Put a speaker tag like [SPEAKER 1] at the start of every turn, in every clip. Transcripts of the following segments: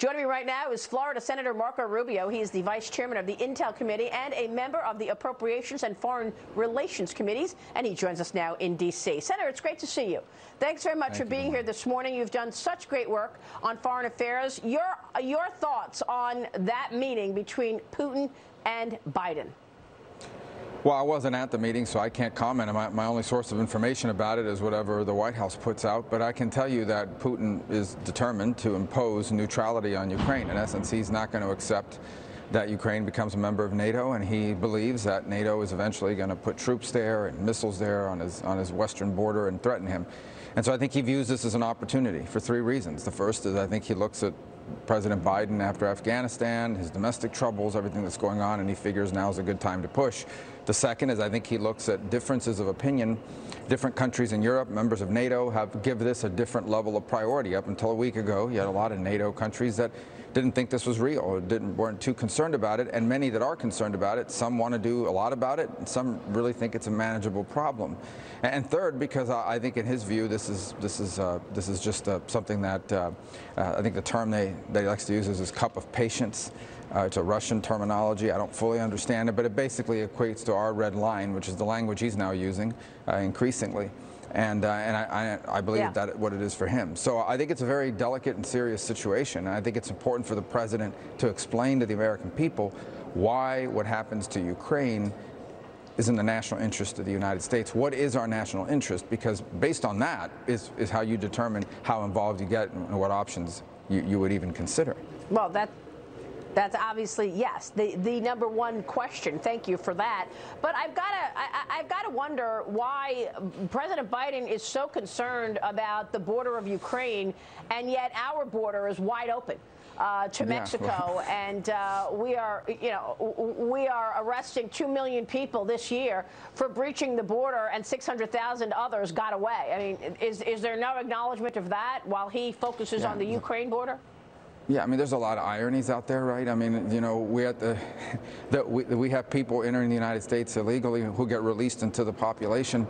[SPEAKER 1] Joining me right now is Florida Senator Marco Rubio. He is the vice chairman of the Intel Committee and a member of the Appropriations and Foreign Relations Committees, and he joins us now in D.C. Senator, it's great to see you. Thanks very much
[SPEAKER 2] Thank
[SPEAKER 1] for being
[SPEAKER 2] you.
[SPEAKER 1] here this morning. You've done such great work on foreign affairs. Your, your thoughts on that meeting between Putin and Biden?
[SPEAKER 2] Well, I wasn't at the meeting, so I can't comment. My, my, only source of information about it is whatever the White House puts out. But I can tell you that Putin is determined to impose neutrality on Ukraine. In essence, he's not going to accept that Ukraine becomes a member of NATO, and he believes that NATO is eventually going to put troops there and missiles there on his on his western border and threaten him. And so I think he views this as an opportunity for three reasons. The first is I think he looks at President Biden after Afghanistan, his domestic troubles, everything that's going on, and he figures now is a good time to push. The second is I think he looks at differences of opinion. Different countries in Europe, members of NATO, have give this a different level of priority. Up until a week ago, you had a lot of NATO countries that didn't think this was real or didn't weren't too concerned about it, and many that are concerned about it, some want to do a lot about it, and some really think it's a manageable problem. And third, because I think in his view, this is this is uh, this is just uh, something that uh, uh I think the term they that he likes to use is his cup of patience. Uh, it's a Russian terminology. I don't fully understand it, but it basically equates to our red line, which is the language he's now using uh, increasingly and uh, and I, I, I believe yeah. that what it is for him. So I think it's a very delicate and serious situation, and I think it's important for the president to explain to the American people why what happens to Ukraine is in the national interest of the United States. What is our national interest? Because based on that is, is how you determine how involved you get and what options you, you would even consider.
[SPEAKER 1] Well, that that's obviously yes, the the number one question. Thank you for that. But I've got to I, have got to wonder why President Biden is so concerned about the border of Ukraine, and yet our border is wide open. Uh, to yeah. Mexico, and uh, we are, you know, we are arresting two million people this year for breaching the border, and 600,000 others got away. I mean, is is there no acknowledgement of that while he focuses yeah. on the Ukraine border?
[SPEAKER 2] Yeah, I mean, there's a lot of ironies out there, right? I mean, you know, we at the, the we, we have people entering the United States illegally who get released into the population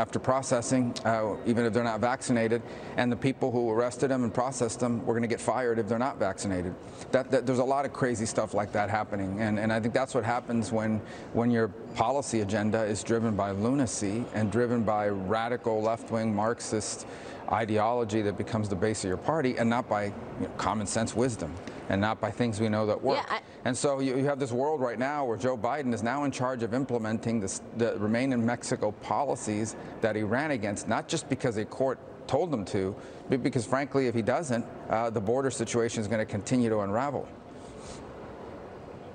[SPEAKER 2] after processing, uh, even if they're not vaccinated, and the people who arrested them and processed them were going to get fired if they're not vaccinated. That, that, there's a lot of crazy stuff like that happening, and, and I think that's what happens when when your policy agenda is driven by lunacy and driven by radical left-wing Marxist ideology that becomes the base of your party, and not by you know, common sense wisdom and not by things we know that work. Yeah, I, and so you, you, have this world right now where Joe Biden is now in charge of implementing this, the Remain in Mexico policies that he ran against, not just because a court told him to, but because frankly, if he doesn't, uh, the border situation is going to continue to unravel.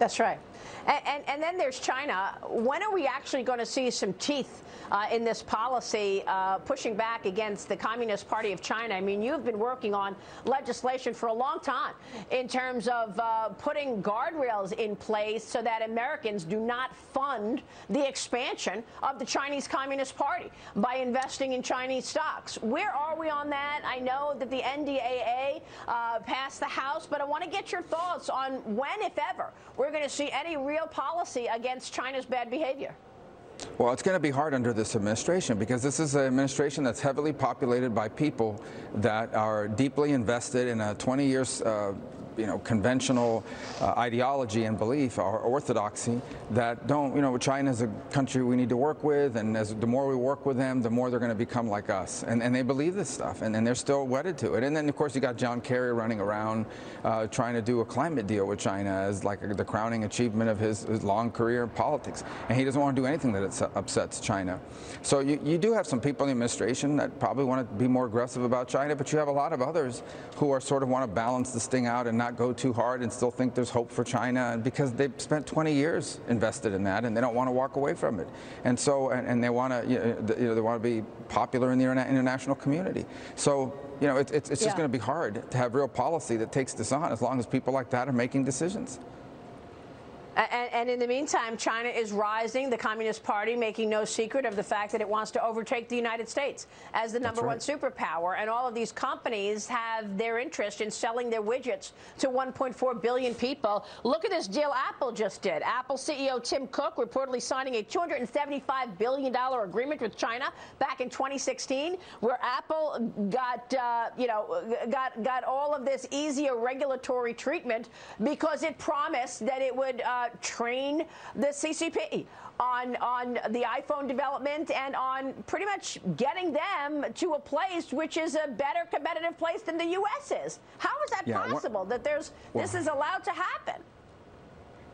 [SPEAKER 1] That's right. And, and, and, then there's China. When are we actually going to see some teeth uh, in this policy uh, pushing back against the Communist Party of China? I mean, you've been working on legislation for a long time in terms of uh, putting guardrails in place so that Americans do not fund the expansion of the Chinese Communist Party by investing in Chinese stocks. Where are we on that? I know that the NDAA uh, passed the House, but I want to get your thoughts on when, if ever, we're going to see any real real policy against China's bad behavior?
[SPEAKER 2] Well, it's going to be hard under this administration because this is an administration that's heavily populated by people that are deeply invested in a 20 years uh, you know, conventional uh, ideology and belief or orthodoxy that don't, you know, China is a country we need to work with, and as the more we work with them, the more they're going to become like us. And, and they believe this stuff, and, and they're still wedded to it. And then, of course, you got John Kerry running around uh, trying to do a climate deal with China as like the crowning achievement of his, his long career in politics. And he doesn't want to do anything that upsets China. So you, you do have some people in the administration that probably want to be more aggressive about China, but you have a lot of others who are sort of want to balance this thing out and not go too hard and still think there's hope for China because they've spent 20 years invested in that and they don't want to walk away from it. And so, and, and they want to, you know, you know, they want to be popular in the international community. So, you know, it, it's, it's just going to be hard to have real policy that takes this on as long as people like that are making decisions.
[SPEAKER 1] And, and, in the meantime, China is rising, the Communist Party making no secret of the fact that it wants to overtake the United States as the number right. one superpower. And all of these companies have their interest in selling their widgets to 1.4 billion people. Look at this deal Apple just did. Apple CEO Tim Cook reportedly signing a $275 billion agreement with China back in 2016, where Apple got, uh, you know, got, got all of this easier regulatory treatment because it promised that it would. Uh, train the CCP on on the iPhone development and on pretty much getting them to a place which is a better competitive place than the U.S. is. How is that yeah, possible that there's well, this is allowed to happen?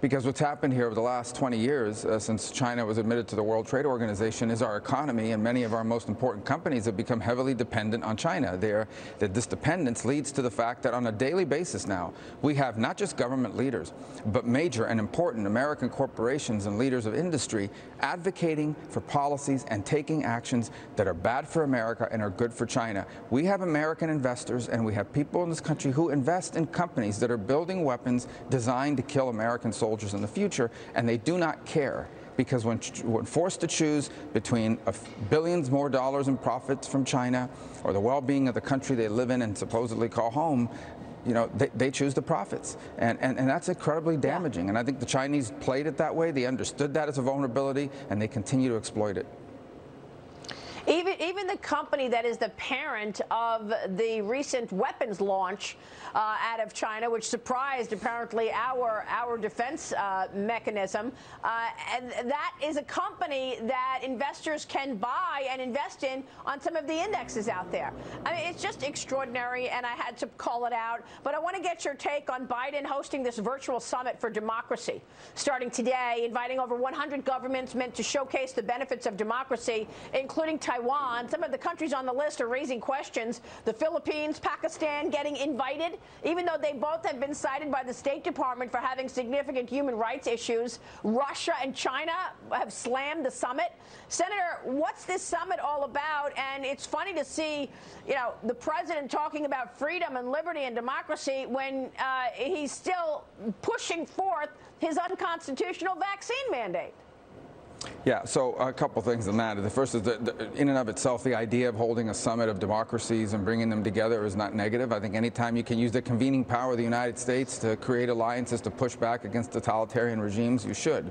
[SPEAKER 2] Because what's happened here over the last 20 years, uh, since China was admitted to the World Trade Organization, is our economy and many of our most important companies have become heavily dependent on China. They're, that this dependence leads to the fact that on a daily basis now, we have not just government leaders, but major and important American corporations and leaders of industry advocating for policies and taking actions that are bad for America and are good for China. We have American investors and we have people in this country who invest in companies that are building weapons designed to kill American soldiers soldiers in the future, and they do not care because when, when, forced to choose between billions more dollars in profits from China or the well-being of the country they live in and supposedly call home, you know, they, they choose the profits. And, and, and that's incredibly damaging. Yeah. And I think the Chinese played it that way. They understood that as a vulnerability, and they continue to exploit it.
[SPEAKER 1] Even, even the company that is the parent of the recent weapons launch uh, out of China, which surprised apparently our our defense uh, mechanism, uh, and that is a company that investors can buy and invest in on some of the indexes out there. I mean, it's just extraordinary, and I had to call it out. But I want to get your take on Biden hosting this virtual summit for democracy, starting today, inviting over 100 governments meant to showcase the benefits of democracy, including Taiwan. Taiwan. Some of the countries on the list are raising questions. The Philippines, Pakistan getting invited, even though they both have been cited by the State Department for having significant human rights issues. Russia and China have slammed the summit. Senator, what's this summit all about? And it's funny to see, you know, the president talking about freedom and liberty and democracy when uh, he's still pushing forth his unconstitutional vaccine mandate.
[SPEAKER 2] Yeah, so a couple things on that. The first is that in and of itself, the idea of holding a summit of democracies and bringing them together is not negative. I think anytime you can use the convening power of the United States to create alliances to push back against totalitarian regimes, you should.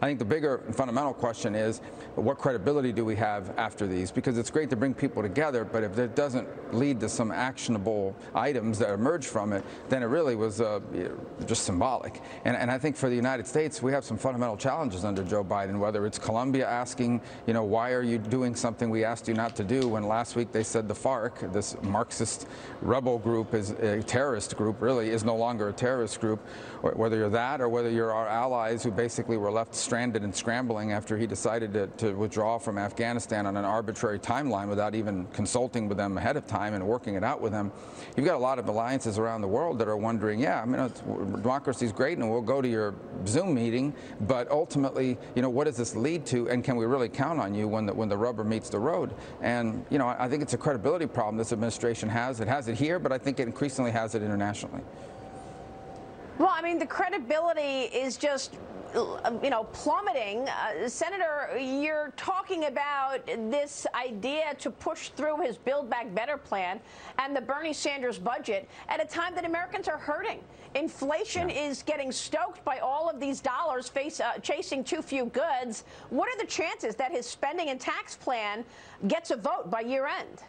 [SPEAKER 2] I think the bigger fundamental question is what credibility do we have after these? Because it's great to bring people together, but if it doesn't lead to some actionable items that emerge from it, then it really was uh, just symbolic. And, and I think for the United States, we have some fundamental challenges under Joe Biden, whether it's Colombia asking, you know, why are you doing something we asked you not to do when last week they said the FARC, this Marxist rebel group, is a terrorist group, really, is no longer a terrorist group. Whether you're that or whether you're our allies who basically were left stranded and scrambling after he decided to, to withdraw from Afghanistan on an arbitrary timeline without even consulting with them ahead of time and working it out with them. You've got a lot of alliances around the world that are wondering, yeah, I mean, democracy is great and we'll go to your Zoom meeting, but ultimately, you know, what does this lead to and can we really count on you when the, when the rubber meets the road? And, you know, I think it's a credibility problem this administration has. It has it here, but I think it increasingly has it internationally.
[SPEAKER 1] Well, I mean, the credibility is just you know, plummeting. Uh, Senator, you're talking about this idea to push through his Build Back Better plan and the Bernie Sanders budget at a time that Americans are hurting. Inflation yeah. is getting stoked by all of these dollars face, uh, chasing too few goods. What are the chances that his spending and tax plan gets a vote by year end?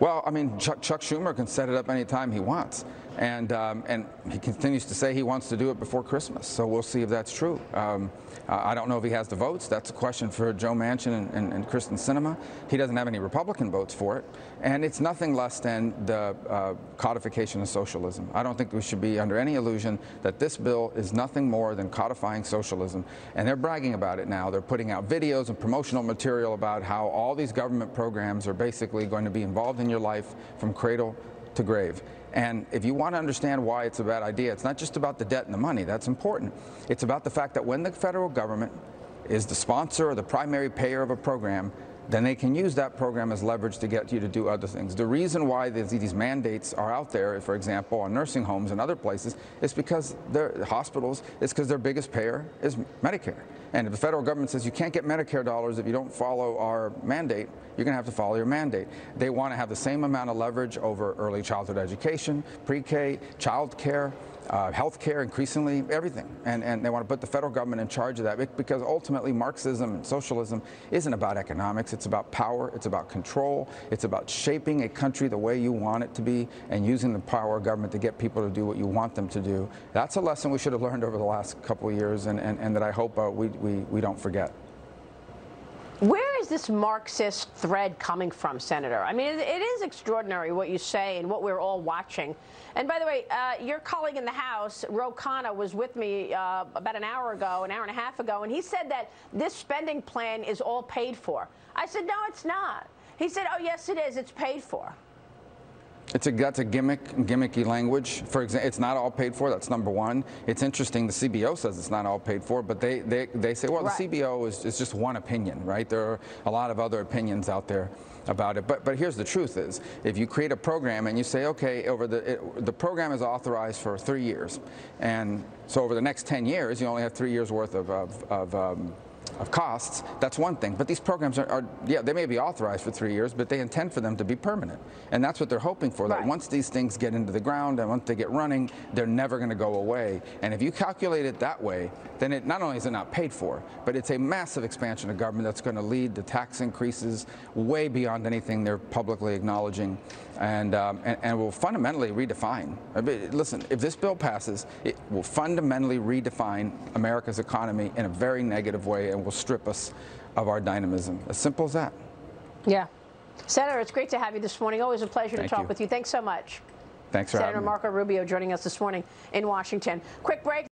[SPEAKER 2] Well, I mean, Chuck, Chuck Schumer can set it up anytime he wants. And, um, and he continues to say he wants to do it before Christmas. So we'll see if that's true. Um, I don't know if he has the votes. That's a question for Joe Manchin and, and, and Kyrsten Sinema. He doesn't have any Republican votes for it. And it's nothing less than the uh, codification of socialism. I don't think we should be under any illusion that this bill is nothing more than codifying socialism. And they're bragging about it now. They're putting out videos and promotional material about how all these government programs are basically going to be involved in your life from cradle to grave. And if you want to understand why it's a bad idea, it's not just about the debt and the money. That's important. It's about the fact that when the federal government is the sponsor or the primary payer of a program, then they can use that program as leverage to get you to do other things. The reason why these, mandates are out there, for example, on nursing homes and other places, is because they're hospitals, it's because their biggest payer is Medicare. And if the federal government says you can't get Medicare dollars if you don't follow our mandate, you're going to have to follow your mandate. They want to have the same amount of leverage over early childhood education, pre-K, child care, uh, health care, increasingly everything. And, and they want to put the federal government in charge of that because ultimately Marxism and socialism isn't about economics. It's about power. It's about control. It's about shaping a country the way you want it to be and using the power of government to get people to do what you want them to do. That's a lesson we should have learned over the last couple of years and, and, and that I hope uh, we, we, we don't forget.
[SPEAKER 1] Where is this Marxist thread coming from, Senator? I mean, it, is extraordinary what you say and what we're all watching. And by the way, uh, your colleague in the House, Ro Khanna, was with me uh, about an hour ago, an hour and a half ago, and he said that this spending plan is all paid for. I said, no, it's not. He said, oh, yes, it is. It's paid for.
[SPEAKER 2] It's a, that's a gimmick, gimmicky language. For example, it's not all paid for. That's number one. It's interesting. The CBO says it's not all paid for, but they, they, they say, well, right. the CBO is, is just one opinion, right? There are a lot of other opinions out there about it. But but here's the truth: is if you create a program and you say, okay, over the it, the program is authorized for three years, and so over the next 10 years, you only have three years worth of, of, of um, of costs, that's one thing. But these programs are, are, yeah, they may be authorized for three years, but they intend for them to be permanent. And that's what they're hoping for, right. that once these things get into the ground and once they get running, they're never going to go away. And if you calculate it that way, then it not only is it not paid for, but it's a massive expansion of government that's going to lead to tax increases way beyond anything they're publicly acknowledging and, um, and, and, will fundamentally redefine. I mean, listen, if this bill passes, it will fundamentally redefine America's economy in a very negative way and will strip us of our dynamism. As simple as that.
[SPEAKER 1] Yeah. Senator, it's great to have you this morning. Always a pleasure
[SPEAKER 2] Thank
[SPEAKER 1] to talk
[SPEAKER 2] you.
[SPEAKER 1] with you. Thanks so much.
[SPEAKER 2] Thanks for
[SPEAKER 1] Senator Marco Rubio joining us this morning in Washington. Quick break.